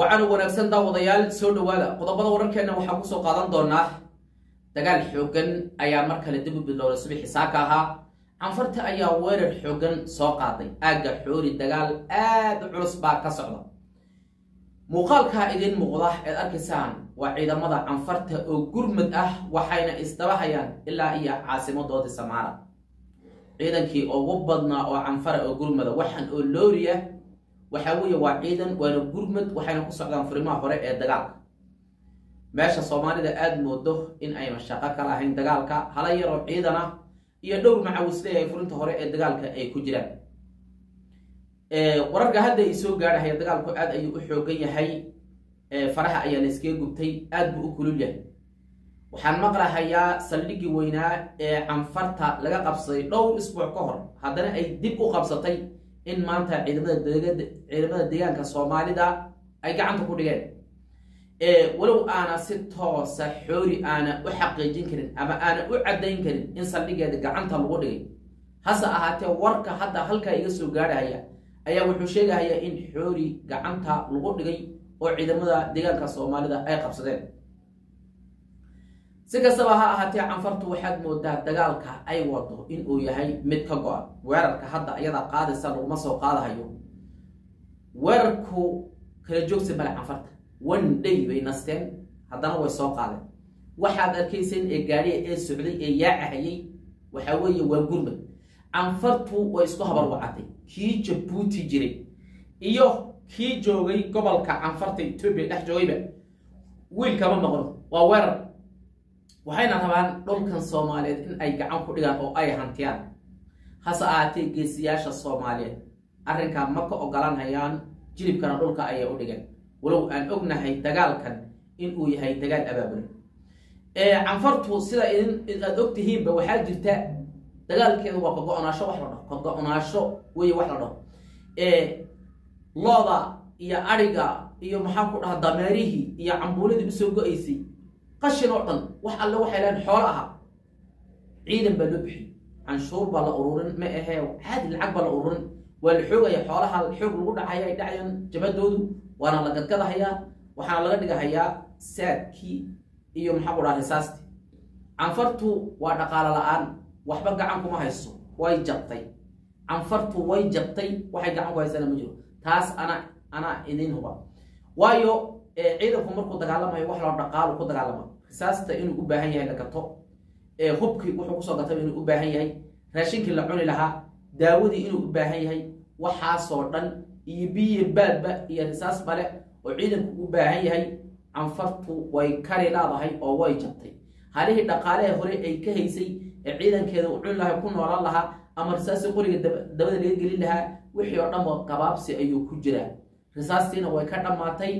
waxaanu wanaagsan daawadayaal soo dhowaada. Qodobada wararkeenna waxaa ku soo qaadan doonaa dagaal xooggan ayaa mar kale dib u bilowday subaxi saaka ahaa. Canfarta ayaa weerar xooggan soo qaaday. Aagga xoori dagaal aada culus baa ka socda. Muuqaalkaa idiin muuqda eed arkaysaan waa ciidamada canfarta oo gurmad ah waxayna isdabahayaan ilaa iyo caasimadoodii samaara. Ciidankii ugu badnaa oo canfara oo gurmada waxaan oo looriya waxaa weeye waa ciidan waana gurmad waxayna ku socdaan furimaha hore ee dagaalka meesha soomaalida aada moodo in ay mashaqo ka lahayn dagaalka hala yaroo ciidan iyo dhowr macawisle ay furinta hore ee dagaalka ay ku jiraan. Wararka hadda ay soo gaadhahaya dagaalku aada ayuu u xoogan yahay. Faraha ayaa la iskaga gubtay aada buu u kulul yahay. Waxaan maqlahayaa saldhiggii weynaa ee canfarta laga qabsaday dhowr isbuuc ka hor haddana ay dib u qabsatay in maanta ciidamada deegaanka soomaalida ay gacanta ku dhigeen. Walow aana si toosa xoori aana u xaqiijin karin ama aana u caddayn karin in saldhigeeda gacanta lagu dhigay. Hase ahaatee warka hadda halkaa iga soo gaadhaya ayaa wuxuu sheegahayaa in xoori gacanta lagu dhigay oo ciidamada deegaanka soomaalida ay qabsadeen si kastaba ha ahaatee canfartu waxaad moodaa dagaalka ay wado inuu yahay mid ka go-an. Weerarka hadda ayadaa qaadaysa laguma soo qaadahayo. Weerarku kala joogsi male canfarta one day bay nasteen. Haddana way soo qaadeen. Waxaad arkayseen ee gaadhiya ee socday ee yaacahayay. Waxaa weeye waa gurmad. Canfartu way isku habar wacatay. Kii jabuuti jiray. Iyo kii joogay gobolka canfarta etoobiya dhex joogayba. Wiil kama maqno waa weerar waxayna rabaan dhulkan soomaaliyeed in ay gacan ku dhigaan oo ay hantiyaan. Hase ahaatee geesiyaasha soomaaliyeed arrinkaa ma ka ogolanhayaan jilibkana dhulka ayay u dhigeen. Walow aan ognahay dagaalkan inuu yahay dagaal abaabule canfartu sida idin aad og tihiinba waxaa jirta dagaalkeedu waa kago-onaasho wax la dhaho kago-onaasho wey wax la dhaho looda iyo adhiga iyo maxaa ku dhaha dameerihii iyo cambuuladii u soo go'aysay qashin oo dhan wax alle waxay lehan xoolo ahaa ciidan baa loo bixiyey canshuur baa la ururin ma ahee caadi lacag baa la ururin. Waa la xoogaya xoolaha xoog lagu dhacaya ay dhacayaan jabadoodu. Waana la gadgadahayaa waxaana laga dhigahayaa saadkii iyo maxaa ku dhaha risaastii canfartu waa dhaqaalo la'aan waxba gacan kuma hayso way jabtay. Canfartu way jabtay waxay gacan ku haysana ma jiro. Taas ana anaa idiin huba. Waayo ciidanku markuu dagaalamayo wax loo dhaqaalo ku dagaalama risaasta inuu u baahan yahay la gato hubkii wuxuu ku soo gataba inuu u baahan yahay. Raashinkii la cuni lahaa daawadii inuu u baahan yahay waxaasoo dhan iyo biyo baadba iyo risaas male oo ciidanku u baahan yahay canfartu way kari laadahay oo way jabtay. Halihii dhaqaalehe hore ay ka haysay ee ciidankeeda u cuni lahaa ku noolaan lahaa ama risaasi qoriga dabada laga gelin lahaa wixii oo dhanba qabaabsi ayuu ku jiraa. Risaastiina way ka dhammaatay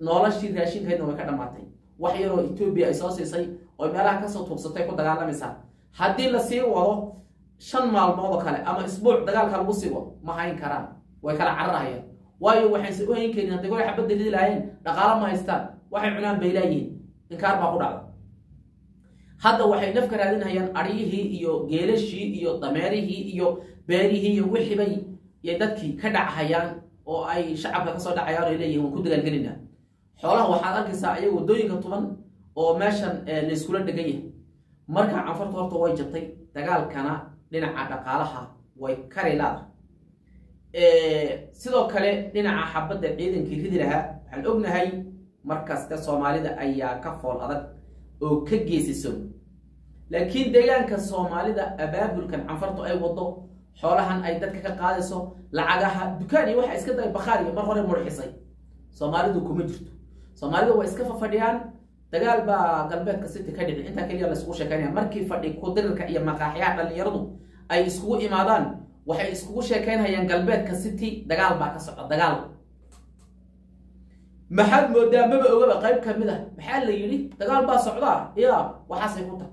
noloshii raashinkeedna way ka dhammaatay wax yaroo etoobiya ay soo siisay oo meelaha ka soo tuugsatay ku dagaalamaysaa haddii la sii wado shan maalmood oo kale ama isbuuc dagaalka lagu sii wado ma hayn karaan. Way kala cararahayaan. Waayo waxayse u hayn karin hadday kole xabadda ridi lahaayeen dhaqaalo ma haystaan. Waxay cunaan bay laayihiin inkaar baa ku dhacda. Hadda waxay nafka raadinhayaan aryihii iyo geelashii iyo dameerihii iyo beerihii iyo wixibay dadkii ka dhachayaan oo ay shacabka ka soo dhacayaan ay leeyihiin waan ku dagaalgelina xoolaha waxaad arkaysaa ayaga waddooyinka tuban oo meeshan layskula dhegan yahay. Marka canfarta horta way jabtay dagaalkana dhinaca dhaqaalaha way kari laada sidoo kale dhinaca xabadda ciidankii ridi lahaa waxaan ognahay markaste soomaalida ayaa ka fool adag oo ka geesiso. Laakiin deegaanka soomaalida abaabulkan canfartu ay wado xoolahan ay dadka ka qaadayso lacagaha dukaan iyo waxa iska day bakhaariga mar hore murxisay. Soomaalidu kuma jirto soomaalida waa iska fafadhiyaan. Dagaal baa galbeedka city ka dhici intaa keliya laiskugu sheekeynaya markii fadhi kudirirka iyo maqaaxyaha dhallinyaradu ay iskugu imaadaan waxay iskugu sheekeynhayaan galbeedka city. Dagaal baa ka socda. Dagaal. Maxaad moodaa maba ogaba qayb ka mid a maxaa la yidhi? Dagaal baa socdaa. Ya waxaasay ku tahay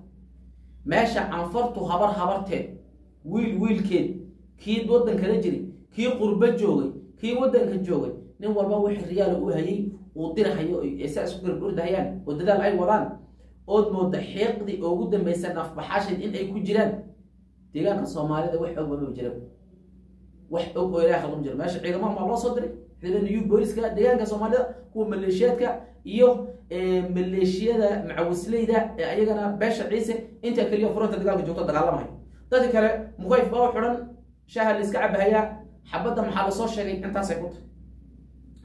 meesha canfartu habar habarteed wiil wiilkeed kii waddankala jiray kii qurbo joogay kii waddanka joogay nin walba wixii riyaala u hayay uu dirahayo saa isku gargurdahayaan oo dadaal ay wadaan. Ood mooda xiiqdii ugu dambaysa nafbaxaasheed in ay ku jiraan. Deegaanka soomaalida wax og mama jira wax og oo ilaah halum jiro. Meesha ciidamaha maa loo soo diray? Ciidamada new booliska deegaanka soomaalida kuwa maleeshiyaadka iyo maleeshiyada macawisleyda ee ayagana beesha ciise inta keliya furanta dagaalka joogto dagaalamayo dadka kale mukayf baa u xidhan shaaha la iska cabahayaa xabadda maxaa la soo sheegay? Intaasay ku tahay.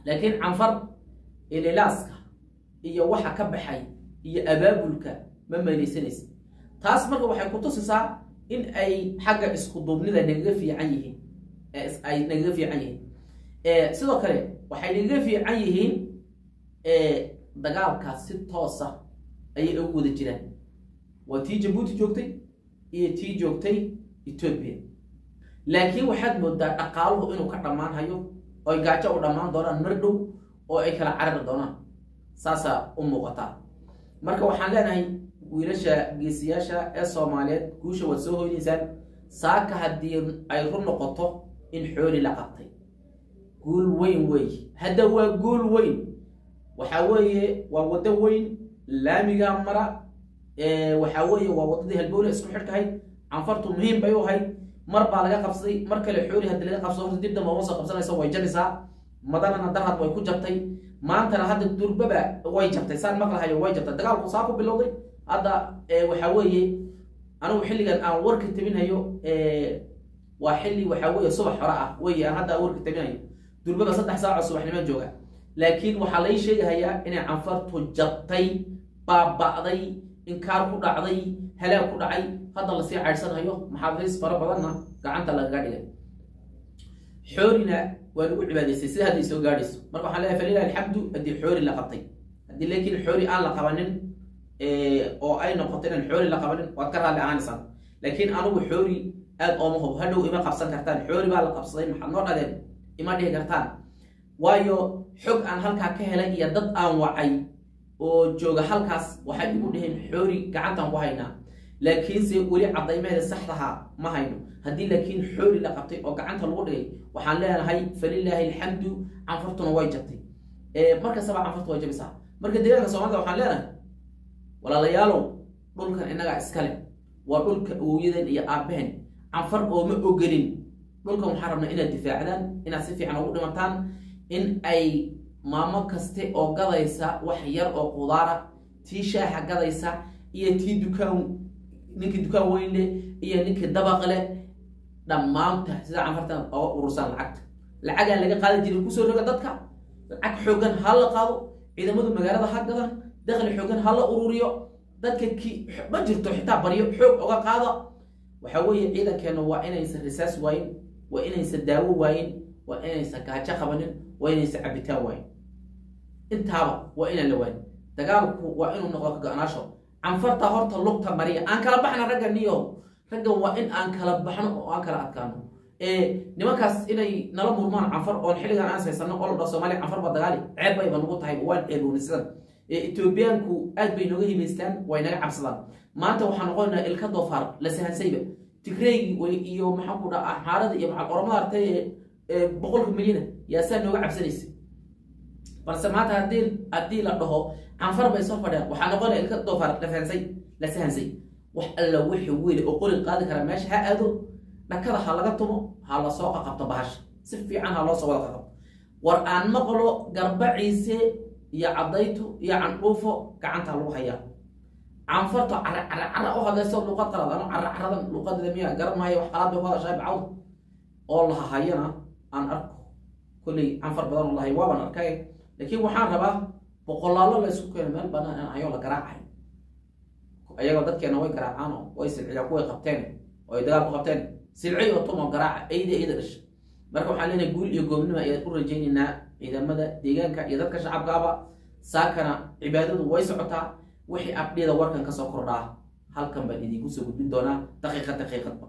Laakiin canfar ililaaska iyo waxa ka baxay iyo abaabulka ma maynaysanaysa taas marka waxay ku tusisaa in ay xagga isku duubnida nagaga fiican yihiin ay nagaga fiican yihiin. Sidoo kale waxay nagaga fiican yihiin dagaalkaas si toosa ayay ugu wada jiraan. Waa tii jabuuti joogtay iyo tii joogtay etoobiya laakiin waxaad moodaa dhaqaaluhu inuu ka dhammaan hayo oy gaajo u dhammaan doonaan mar dhow oo ay kala carari doonaan. Saasaa u muuqataa marka waxaan leenahay wiilasha geesiyaasha ee soomaaliyeed guusha waad soo hoynaysaan saaka haddii ay run noqoto in xooli la qabtay. Guul weyn wey. Hadda waa guul weyn. Waxaa weeye waa waddo weyn. Laamiga mara waxaa weeye waa waddadii halbowle isku xidhkahayd canfartu muhiim bay u ahayd. Mar baa laga qabsaday mar kale xooli haddii laga qabsado horta dib damba uma soo qabsanaysa way jabisaa madanana darhad way ku jabtay. Maantana hadda durbaba way jabtay. Saan maqlahayo way jabtay. Dagaalku saa ku bilowday. Hadda waxaa weeye anigu xilligan aan warka tabinhayo waa xilli waxaa weeye subax hore ah. Wey aan hadda warka tabinhayo durbaba saddex saaco subaxnimo jooga. Laakiin waxaa lai sheegahayaa inay canfartu jabtay baaba'day inkaar ku dhacday halaag ku dhacay. Hadda la sii caydhsanhayo maxaabiis fara badanna gacanta lagaga dhigay xoolina waa lagu cibaadaystay sida hadday soo gaadhayso marka waxaan leeyahay falilah alxamdu haddii xooli la qabtay. Haddii laakiin xooli aan la qabanin oo ay noqoto inaan xooli la qabanin waad ka raalli ahaanaysaan laakiin anigu xooli aad ooma hub hadhow ima qabsan kartaan. Xooli baa la qabsaday maxaad noo dhadeen? Ima dhihi kartaan. Waayo xog aan halkaa ka helay iyo dad aan wacay oo jooga halkaas waxay igu dheheen xooli gacantaan ku haynaa laakiinse weli caddaymeeda saxdaha ma hayno. Haddii laakiin xooli la qabtay oo gacanta lagu dhigay waxaan leenahay falilaahi alxamdu canfartuna way jabtay. Markastaba canfartu way jabisaa marka deegaanka soomaalida waxaan leenahay walaalayaalow dhulkan innagaa iskale waa dhulka awowyaden iyo aabbehen canfar ooma ogelin dhulkan waxaan rabnaa inaad difaacdaan inaad si fiican ugu dhimataan in ay maamo kaste oo gadaysa wax yar oo qudaara tii shaaxa gadaysa iyo tii dukaan ninkii dukaan weyn leh iyo ninkii dabaq leh. Dhammaanta sida canfartan oga urursaan lacagta lacagaa laga qaadi jiray ku soo roga dadka. Lacag xoogan ha la qaado. Ciidamadu magaalada ha gadan. Dakhli xoogan ha la ururiyo. Dadka ki ma jirto xitaa baryo xoog oga qaada waxaa weeye ciidankeena waa inaysan risaas waayin waa inaysan daawo waayin waa inaysan gaajo qabanin waa inaysan cabitaan waayin. Intaaba waa inaan la waayin. Dagaalku waa inuu noqdo ka go-naasho canfarta horta lugta mariya. Aan kala baxna ragga niyo. Raggan waa in aan kala baxno oo aan kala adkaano. Nimankaas inay nala murmaan canfar oon xilligan aan saysano oo la dhaho soomaaliya canfar ba dagaali. Ceeb bayba nagu tahay waan ceebooni sidan. Etoobiyaanku aad bay nooga himaystaan way naga cabsadaan. Maanta waxaa noqonaynaa ilka doofaar la sahansayba. Tigreegi iyo maxaan ku dhaha axaarada iyo macal oromada artay boqolka milyana yaa saa nooga cabsanaysa balse maanta haddii la dhaho canfar bay soo fadhiyaan. Waxaa noqonaya ilka doofaar la fahansay la sahansay. Wax alla wixii weli oo qori qaadi kara meesha ha aado dhakada ha laga tumo ha la soo qaqabto bahasha si fiican ha loo soo wada qaqabto war aan maqlo garbaciise iyo cadaytu iyo candhuufo gacanta lagu hayaa. Canfarto cara cara cara u hadlayso luqad qalad ano cara caradan luqadeeda miya garan maayo wax qalaad bay ku hadashaa bacawd. Oo lahahayana aan arko. Kolley canfar badan oo lahay waaban arkay laakiin waxaan rabaa boqolaalo la isku keeno meel banaan in ayoo la garaacay. Ayagoo dadkeena way garaacaan oo way silciyaan kuway qabteen oo ay dagaal ku qabteen. Silciy oo tumo garaaca eyda eyda dhasha. Marka waxaan leenahay guul iyo goobnimo ayaan u rajaynaynaa ciidamada deegaanka iyo dadka shacabkaaba. Saakana cibaadadu way socotaa wixii abdhida warkan ka soo kordhaa. Halkan baan idinku soo gudbin doonaa daqiiqad daqiiqadba